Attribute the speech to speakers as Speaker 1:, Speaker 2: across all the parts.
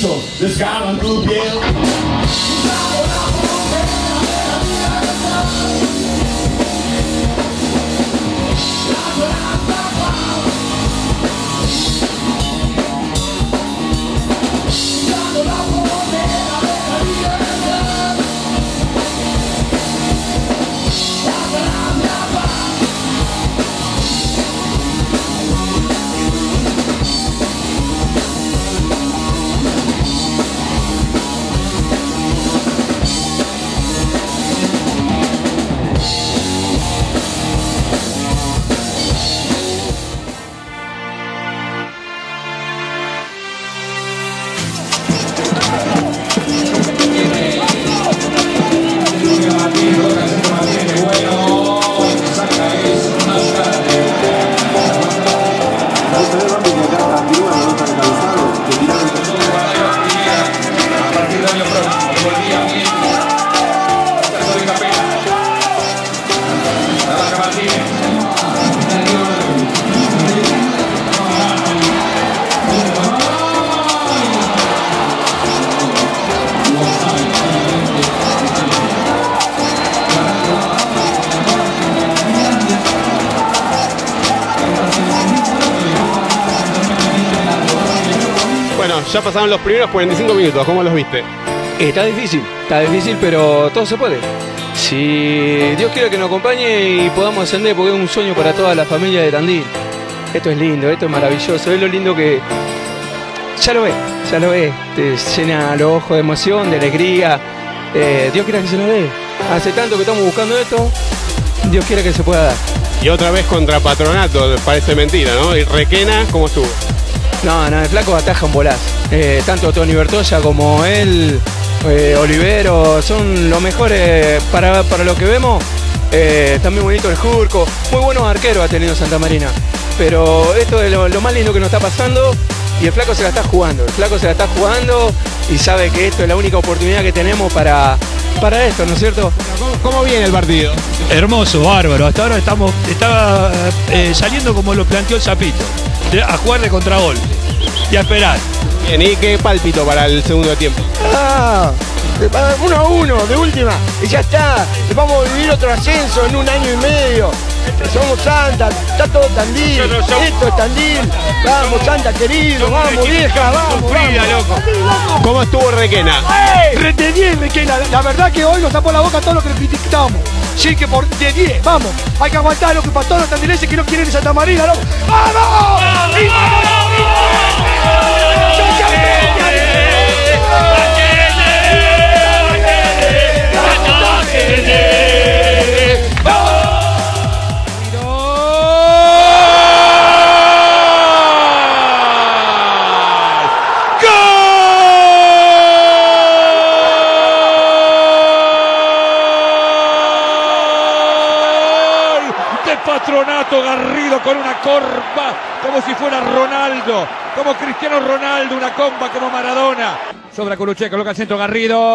Speaker 1: Diesel, this
Speaker 2: guy done blew
Speaker 3: Bill. Ya pasaron los primeros 45 minutos, ¿cómo los viste?
Speaker 4: Está difícil, está difícil, pero todo se puede. Si Dios quiere que nos acompañe y podamos ascender, porque es un sueño para toda la familia de Tandil. Esto es lindo, esto es maravilloso, es lo lindo que ya lo ves, ya lo ves, te llena los ojos de emoción, de alegría. Eh, Dios quiera que se nos dé. Hace tanto que estamos buscando esto, Dios quiera que se pueda dar.
Speaker 3: Y otra vez contra Patronato, parece mentira, ¿no? Y Requena, ¿cómo estuvo?
Speaker 4: No, no, el flaco ataja un bolazo. Eh, tanto Tony Bertoya como él, eh, Olivero, son los mejores para, para lo que vemos. Eh, también bonito el Jurco. Muy buenos arqueros ha tenido Santa Marina. Pero esto es lo, lo más lindo que nos está pasando y el flaco se la está jugando. El flaco se la está jugando y sabe que esto es la única oportunidad que tenemos para, para esto, ¿no es cierto?
Speaker 3: ¿Cómo, cómo viene el partido?
Speaker 5: Hermoso, bárbaro. Hasta ahora estamos está eh, saliendo como lo planteó el Zapito, a jugar de contragolpe y a esperar.
Speaker 3: Bien, ¿y qué pálpito para el segundo tiempo?
Speaker 6: Ah, uno a uno, de última, y ya está. Vamos a vivir otro ascenso en un año y medio. Somos Santa, está todo Tandil. Esto es Tandil. Vamos, Santa querido, vamos, vieja, vamos, vamos.
Speaker 3: ¿Cómo estuvo Requena?
Speaker 7: Re- De 10, Requena. La verdad que hoy nos tapó la boca todo lo que le criticamos. Sí, que por de 10, vamos. Hay que aguantar lo que para todos los tandilenses que no quieren Santa Marina. ¡Vamos! ¡Y vamos!
Speaker 8: Patronato Garrido con una corva como si fuera Ronaldo, como Cristiano Ronaldo, una comba como Maradona. Sobra Curuche, coloca el centro Garrido. ¡Gol!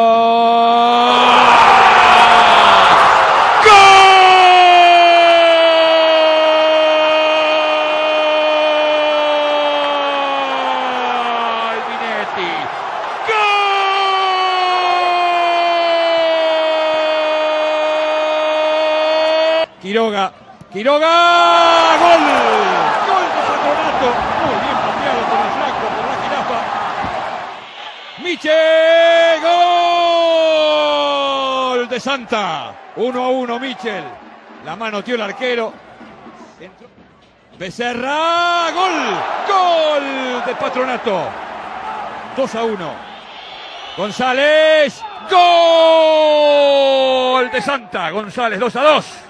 Speaker 8: Quiroga, Quiroga, gol, gol de Patronato, muy bien pateado por el flaco, por la jirafa. Michel, gol de Santa, uno a uno Michel, la mano tío el arquero. Becerra, gol, gol de Patronato, 2 a 1. González, gol de Santa, González 2 a 2.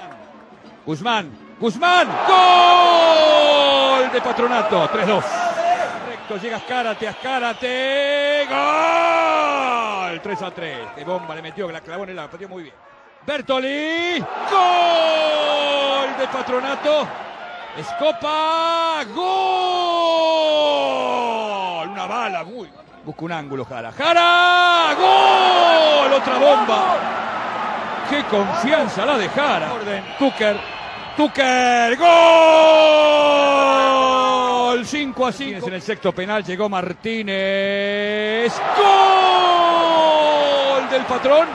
Speaker 8: Guzmán, Guzmán, gol de Patronato, 3-2. Recto, llega Azcárate, Azcárate, gol, 3 a 3. Qué bomba le metió, la clavó en el la pateó muy bien. Bertoli, gol de Patronato. Escopa, gol. Una bala, muy. Busca un ángulo, Jara. Jara, gol. Otra bomba. Qué confianza la de Jara. Orden. Tucker. Tucker. Gol el 5 a 5. En el sexto penal llegó Martínez. ¡Gol del patrón!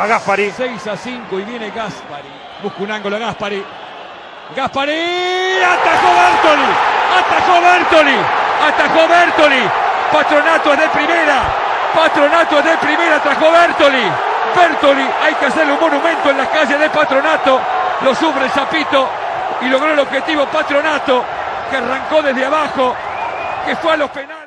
Speaker 2: Va Gaspari.
Speaker 8: 6 a 5 y viene Gaspari. Busca un ángulo Gaspari. Gaspari. Atajó Bertoli. Atajó Bertoli. Atajó Bertoli. Patronato es de primera. Patronato es de primera. Atajó Bertoli. Bertoli. Hay que hacerle un monumento en las calles de Patronato. Lo sufre el Zapito. Y logró el objetivo Patronato. Que arrancó desde abajo. Que fue a los penales.